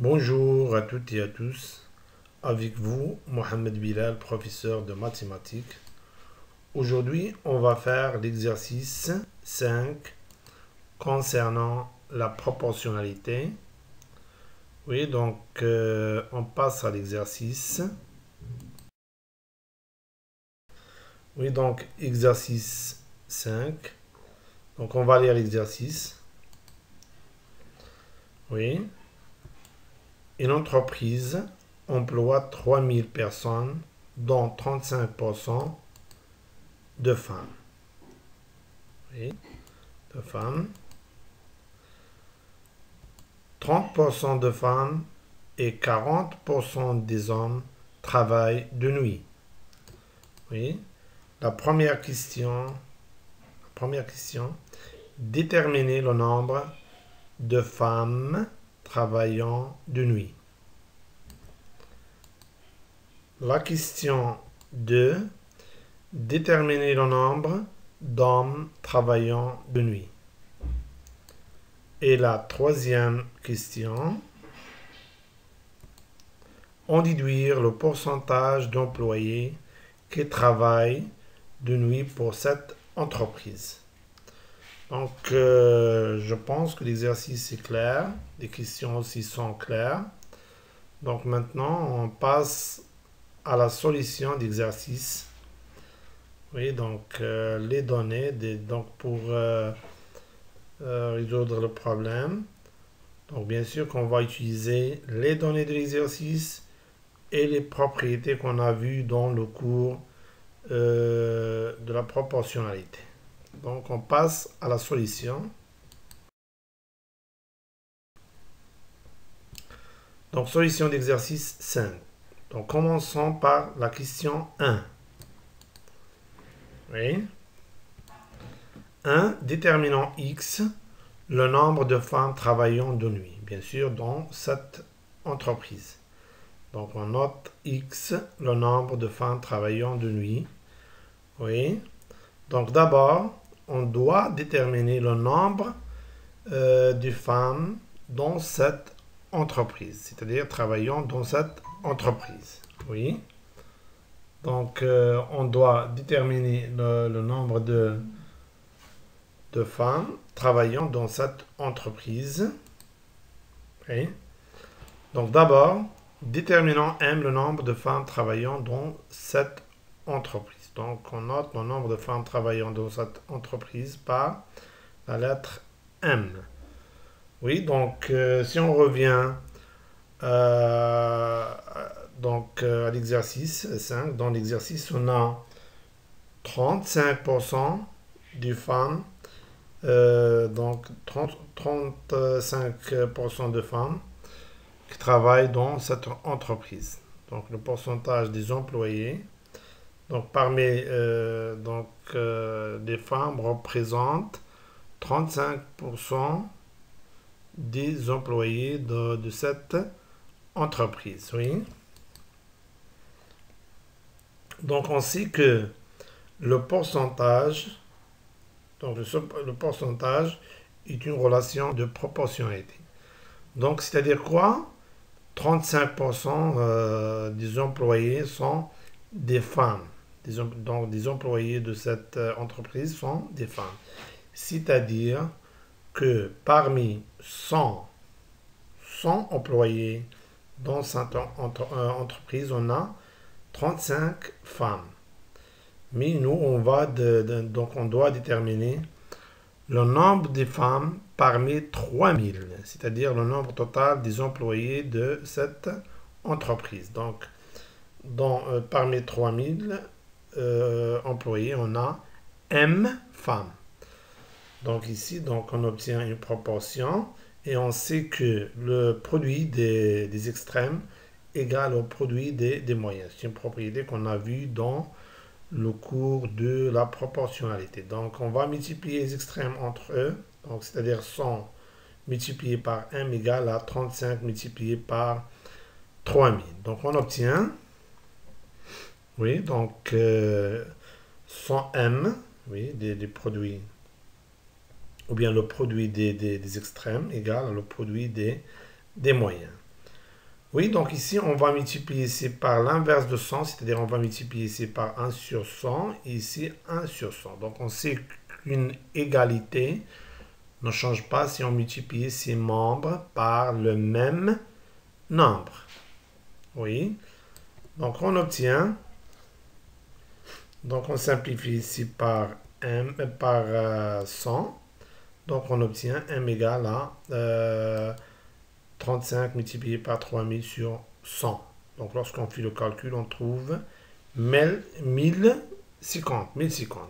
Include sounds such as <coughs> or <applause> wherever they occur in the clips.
Bonjour à toutes et à tous. Avec vous, Mohamed Bilal, professeur de mathématiques. Aujourd'hui, on va faire l'exercice 5 concernant la proportionnalité. Oui, donc euh, on passe à l'exercice. Oui, donc exercice 5. Donc on va lire l'exercice. Oui. Une entreprise emploie 3000 personnes, dont 35% de femmes. Oui, de femmes. 30% de femmes et 40% des hommes travaillent de nuit. Oui. La première question, première question, déterminer le nombre de femmes travaillant de nuit. La question 2, déterminer le nombre d'hommes travaillant de nuit. Et la troisième question, en déduire le pourcentage d'employés qui travaillent de nuit pour cette entreprise. Donc, euh, je pense que l'exercice est clair. Les questions aussi sont claires. Donc, maintenant, on passe à la solution d'exercice. Oui, donc, euh, les données donc pour euh, résoudre le problème. Donc, bien sûr qu'on va utiliser les données de l'exercice et les propriétés qu'on a vues dans le cours de la proportionnalité. Donc on passe à la solution. Donc solution d'exercice 5. Donc commençons par la question 1. Oui. 1. Déterminant X, le nombre de femmes travaillant de nuit, bien sûr, dans cette entreprise. Donc on note X, le nombre de femmes travaillant de nuit. Oui. Donc d'abord, on doit déterminer le nombre euh, de femmes dans cette entreprise, c'est-à-dire travaillant dans cette entreprise. Oui. Donc, euh, on doit déterminer le, nombre de, femmes travaillant dans cette entreprise. Oui. Donc, d'abord, déterminons M le nombre de femmes travaillant dans cette entreprise. Donc, on note le nombre de femmes travaillant dans cette entreprise par la lettre M. Oui, donc, euh, si on revient euh, donc, euh, à l'exercice 5, dans l'exercice, on a 35% des femmes, donc 30, 35% de femmes qui travaillent dans cette entreprise. Donc, le pourcentage des employés donc, parmi euh, donc, euh, les femmes représentent 35% des employés de, cette entreprise. Oui. Donc, on sait que le pourcentage, donc le, pourcentage est une relation de proportionnalité. Donc, c'est-à-dire quoi? 35% euh, des employés sont des femmes donc des employés de cette euh, entreprise sont des femmes. C'est-à-dire que parmi 100, 100 employés dans cette euh, entreprise, on a 35 femmes. Mais nous, on va donc on doit déterminer le nombre de femmes parmi 3000, c'est-à-dire le nombre total des employés de cette entreprise. Donc, dans, euh, parmi 3000, euh, employés, on a M femmes. Donc ici, donc on obtient une proportion et on sait que le produit des, extrêmes égale au produit des, moyens. C'est une propriété qu'on a vue dans le cours de la proportionnalité. Donc on va multiplier les extrêmes entre eux, donc c'est-à-dire 100 multiplié par M égale à 35 multiplié par 3000. Donc on obtient oui, donc euh, 100M, oui, des, produits, ou bien le produit des, extrêmes égale le produit des, des moyens. Oui, donc ici, on va multiplier ici par l'inverse de 100, c'est-à-dire on va multiplier ici par 1 sur 100, et ici 1 sur 100. Donc on sait qu'une égalité ne change pas si on multiplie ses membres par le même nombre. Oui. Donc on obtient, donc on simplifie ici par, m, par 100. Euh, donc on obtient m égale à 35 euh, multiplié par 3000 sur 100. Donc lorsqu'on fait le calcul, on trouve 1050. 1050.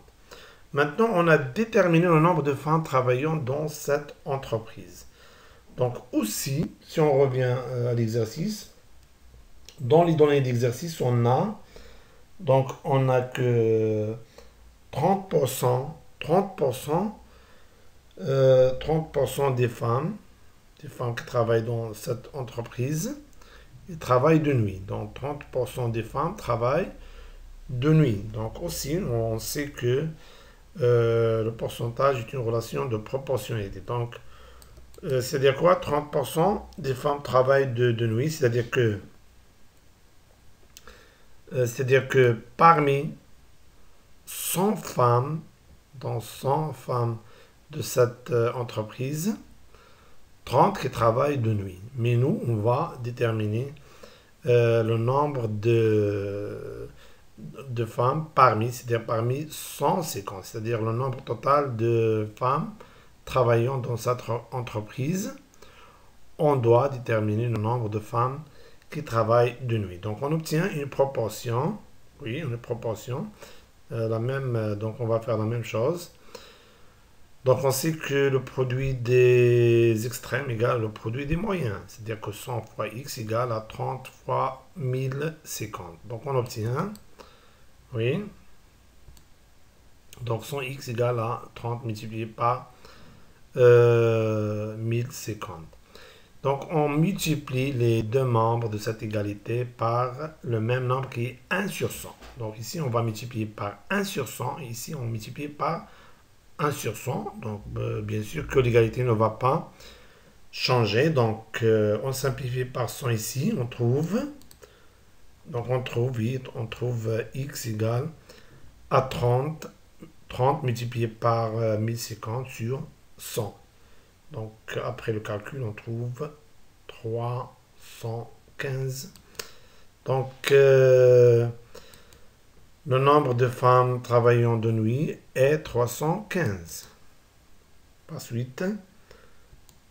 Maintenant, on a déterminé le nombre de femmes travaillant dans cette entreprise. Donc aussi, si on revient euh, à l'exercice, dans les données d'exercice, on a donc on a que 30%, 30%, 30% des femmes, des femmes qui travaillent dans cette entreprise, ils travaillent de nuit. Donc 30% des femmes travaillent de nuit. Donc aussi, on sait que euh, le pourcentage est une relation de proportionnalité. Donc, euh, c'est-à-dire quoi? 30% des femmes travaillent de, nuit, c'est-à-dire que euh, c'est-à-dire que parmi 100 femmes, dans 100 femmes de cette entreprise, 30 qui travaillent de nuit. Mais nous, on va déterminer le nombre de femmes parmi, c'est-à-dire parmi 150, c'est-à-dire le nombre total de femmes travaillant dans cette entreprise, on doit déterminer le nombre de femmes qui de nuit. Donc on obtient une proportion, oui, une proportion, euh, la même, euh, donc on va faire la même chose. Donc on sait que le produit des extrêmes égale le produit des moyens, c'est-à-dire que 100 fois x égale à 30 fois 1050. Donc on obtient oui. Donc son x égale à 30 multiplié par 1050. Donc on multiplie les deux membres de cette égalité par le même nombre qui est 1 sur 100. Donc ici on va multiplier par 1 sur 100 et ici on multiplie par 1 sur 100. Donc euh, bien sûr que l'égalité ne va pas changer. Donc euh, on simplifie par 100 ici, on trouve donc on trouve, on trouve euh, x égale à 30, 30 multiplié par 1050 euh, sur 100. Donc après le calcul, on trouve 315. Donc euh, le nombre de femmes travaillant de nuit est 315. Par suite,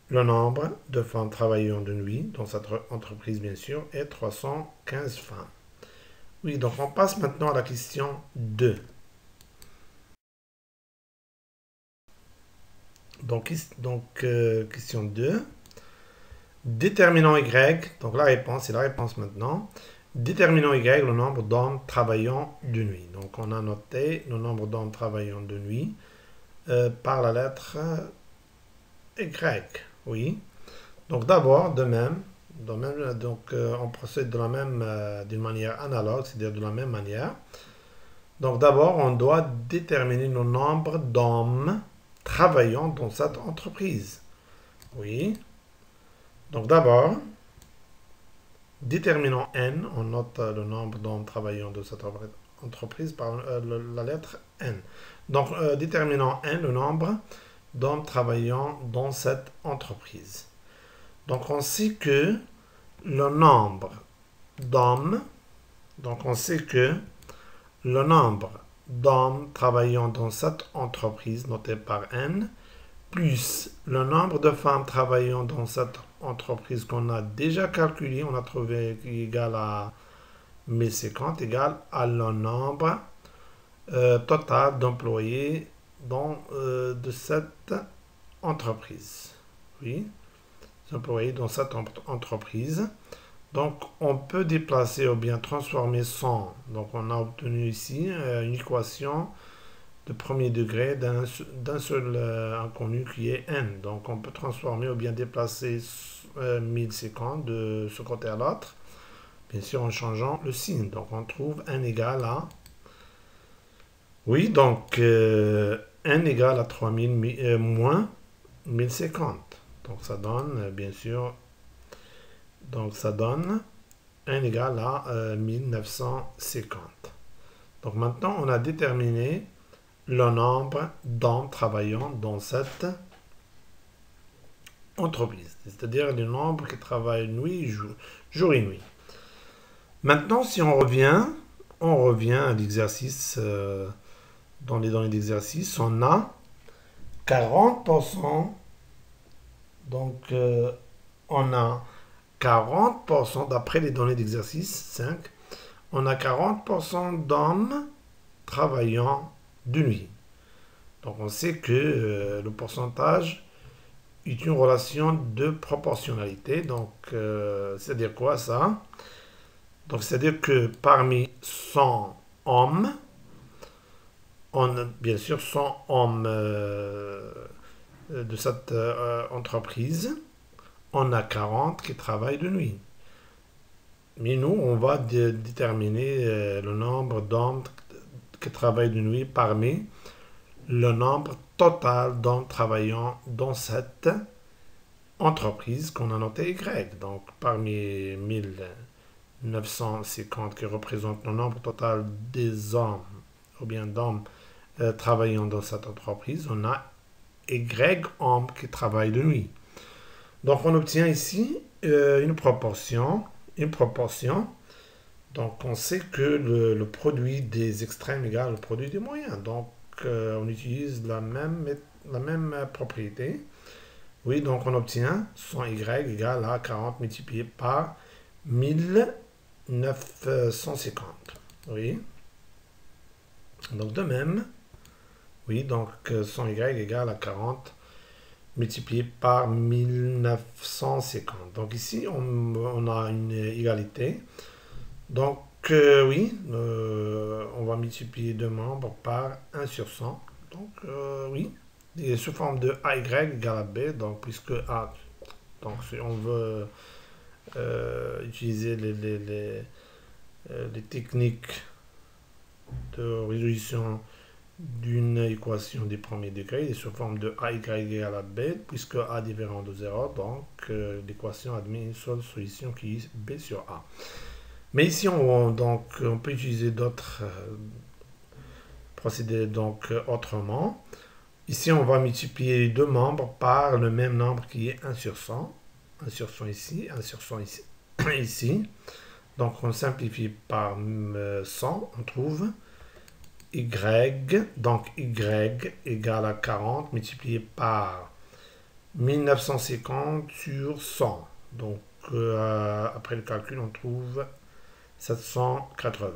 le nombre de femmes travaillant de nuit dans cette entreprise, bien sûr, est 315 femmes. Oui, donc on passe maintenant à la question 2. Donc, donc euh, question 2. Déterminant Y, donc la réponse, c'est la réponse maintenant. Déterminant Y, le nombre d'hommes travaillant de nuit. Donc on a noté le nombre d'hommes travaillant de nuit euh, par la lettre Y. Oui. Donc d'abord, de même, donc euh, on procède de la même, euh, d'une manière analogue, c'est-à-dire de la même manière. Donc d'abord, on doit déterminer le nombre d'hommes travaillant dans cette entreprise. Oui. Donc d'abord, déterminons n, on note le nombre d'hommes travaillant dans cette entreprise par euh, la lettre n. Donc déterminons n, le nombre d'hommes travaillant dans cette entreprise. Donc on sait que le nombre d'hommes, donc on sait que le nombre d'hommes travaillant dans cette entreprise, noté par N, plus le nombre de femmes travaillant dans cette entreprise qu'on a déjà calculé, on a trouvé égal à 1050, égal à le nombre euh, total d'employés dans, euh, de cette entreprise. Oui, employés dans cette entreprise. Donc, on peut déplacer ou bien transformer 100. Donc, on a obtenu ici euh, une équation de premier degré d'un seul euh, inconnu qui est n. Donc, on peut transformer ou bien déplacer 1050 de ce côté à l'autre. Bien sûr, en changeant le signe. Donc, on trouve n égale à... Oui, donc... Euh, n égale à 3000 euh, moins 1050. Donc ça donne euh, bien sûr Donc ça donne 1 égale à 1950. Donc maintenant, on a déterminé le nombre d'hommes travaillant dans cette entreprise, c'est-à-dire le nombre qui travaillent nuit, jour, jour et nuit. Maintenant, si on revient, on revient à l'exercice, euh, dans les données d'exercice, on a 40%, donc euh, on a 40%, d'après les données d'exercice 5, on a 40% d'hommes travaillant de nuit. Donc on sait que euh, le pourcentage est une relation de proportionnalité. Donc euh, c'est-à-dire quoi ça? Donc c'est-à-dire que parmi 100 hommes, on a bien sûr 100 hommes euh, de cette entreprise, on a 40 qui travaillent de nuit. Mais nous, on va déterminer le nombre d'hommes qui travaillent de nuit parmi le nombre total d'hommes travaillant dans cette entreprise qu'on a noté Y. Donc, parmi 1950 qui représente le nombre total des hommes ou bien d'hommes euh, travaillant dans cette entreprise, on a Y hommes qui travaillent de nuit. Donc, on obtient ici euh, une proportion, une proportion donc on sait que le, produit des extrêmes égale le produit des moyens. Donc euh, on utilise la même, la même propriété. Oui, donc on obtient 100y égale à 40 multiplié par 1950. Oui. Donc de même, oui, donc 100y égale à 40 multiplié par 1950. Donc ici, on, on a une égalité. Donc, euh, oui, euh, on va multiplier deux membres par 1 sur 100. Donc, euh, oui, et sous forme de AY égale à B, donc puisque A, donc si on veut utiliser les, les, les, techniques de résolution d'une équation des premiers degrés, est sous forme de AY égale à B, puisque A différent de 0, donc l'équation admet une seule solution qui est B sur A. Mais ici, on, peut utiliser d'autres euh, procédés donc, euh, autrement. Ici, on va multiplier les deux membres par le même nombre qui est 1 sur 100. 1 sur 100 ici, 1 sur 100 ici. <coughs> ici. Donc, on simplifie par 100, euh, on trouve y, donc y égale à 40 multiplié par 1950 sur 100. Donc, après le calcul, on trouve 780.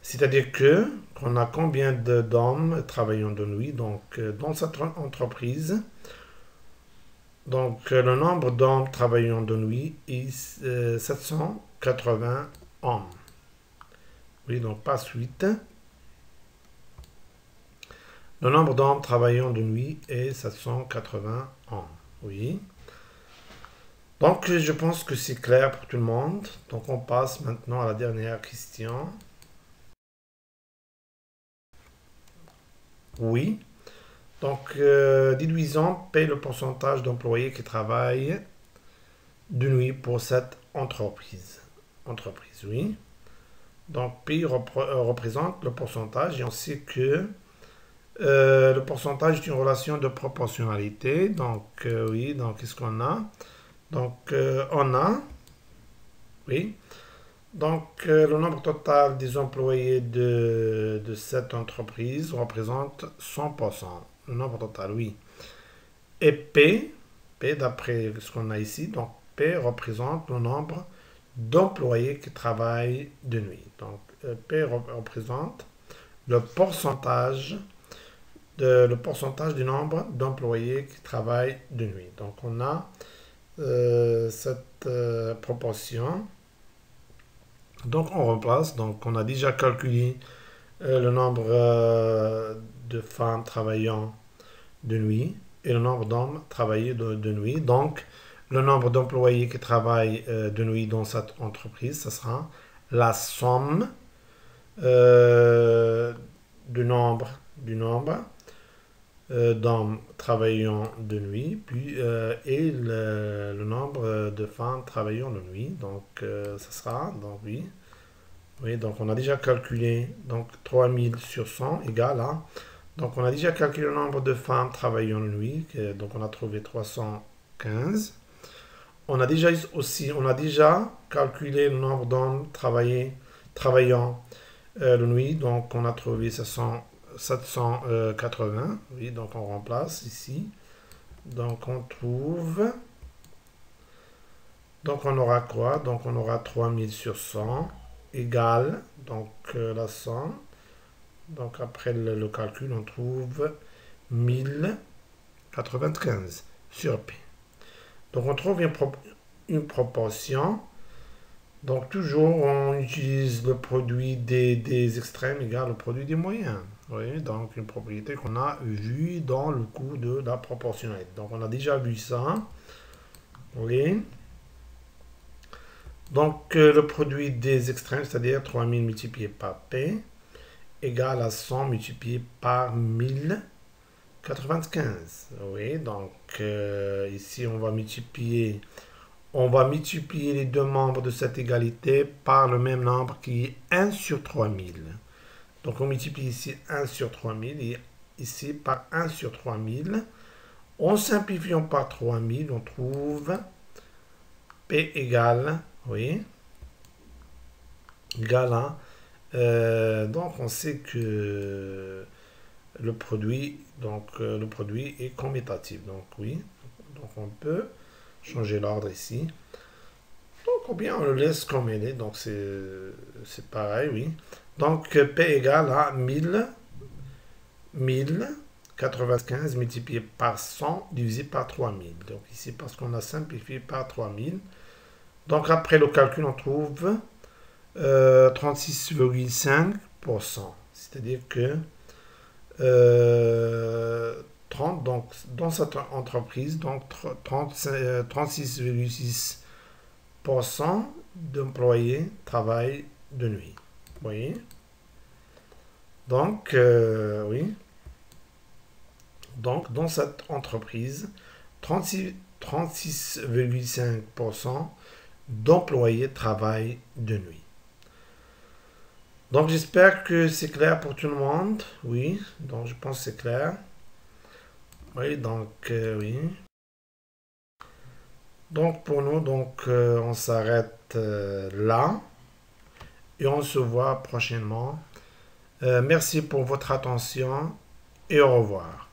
C'est-à-dire que qu'on a combien d'hommes travaillant de nuit donc euh, dans cette entreprise. Donc euh, le nombre d'hommes travaillant de nuit est 780 euh, hommes. Oui, donc pas suite. Le nombre d'hommes travaillant de nuit est 780 hommes. Oui. Donc, je pense que c'est clair pour tout le monde. Donc, on passe maintenant à la dernière question. Oui. Donc, euh, déduisons P le pourcentage d'employés qui travaillent de nuit pour cette entreprise. Entreprise, oui. Donc, P euh, représente le pourcentage et on sait que euh, le pourcentage est une relation de proportionnalité. Donc, euh, oui, donc qu'est-ce qu'on a? Donc, euh, on a, oui, donc le nombre total des employés de, cette entreprise représente 100%. Le nombre total, oui. Et P, P d'après ce qu'on a ici, donc P représente le nombre d'employés qui travaillent de nuit. Donc P représente le pourcentage de, le pourcentage du nombre d'employés qui travaillent de nuit. Donc on a euh, cette euh, proportion. Donc on remplace, donc on a déjà calculé euh, le nombre de femmes travaillant de nuit et le nombre d'hommes travaillant de, nuit. Donc le nombre d'employés qui travaillent de nuit dans cette entreprise, ce sera la somme du nombre du nombre d'hommes travaillant de nuit, puis euh, et le, nombre de femmes travaillant de nuit. Donc, ça sera, donc oui. Oui, donc on a déjà calculé, donc 3000 sur 100 égale à, donc on a déjà calculé le nombre de femmes travaillant de nuit, donc on a trouvé 315. On a déjà aussi, on a déjà calculé le nombre d'hommes travaillant euh, la nuit, donc on a trouvé 780, oui, donc on remplace ici. Donc on trouve, donc on aura quoi? Donc on aura 3000 sur 100 égale, donc euh, la 100. Donc après le, calcul, on trouve 1095 sur P. Donc on trouve une, proportion donc toujours, on utilise le produit des, extrêmes égal au produit des moyens. Oui, donc une propriété qu'on a vue dans le coût de la proportionnalité. Donc on a déjà vu ça. Oui. Donc euh, le produit des extrêmes, c'est-à-dire 3000 multiplié par P, égale à 100 multiplié par 1095. Oui, donc euh, ici on va multiplier on va multiplier les deux membres de cette égalité par le même nombre qui est 1 sur 3000. Donc on multiplie ici 1 sur 3000 et ici par 1 sur 3000. En simplifiant par 3000, on trouve P égale, oui, égale à, euh, donc on sait que le produit, donc euh, le produit est commutatif. Donc oui, donc on peut changer l'ordre ici. Donc, ou bien on le laisse comme il est. Donc, c'est pareil, oui. Donc, P égale à 1000, 1095 multiplié par 100 divisé par 3000. Donc, ici, parce qu'on a simplifié par 3000. Donc, après le calcul, on trouve 36,5%. Euh, C'est-à-dire que euh, 30, donc dans cette entreprise, donc 36,6% euh, d'employés travaillent de nuit. Vous voyez? Donc, euh, oui. Donc, dans cette entreprise, 36,5% d'employés travaillent de nuit. Donc, j'espère que c'est clair pour tout le monde. Oui, donc je pense que c'est clair. Oui, donc, euh, oui. Donc, pour nous, donc, euh, on s'arrête là. Et on se voit prochainement. merci pour votre attention et au revoir.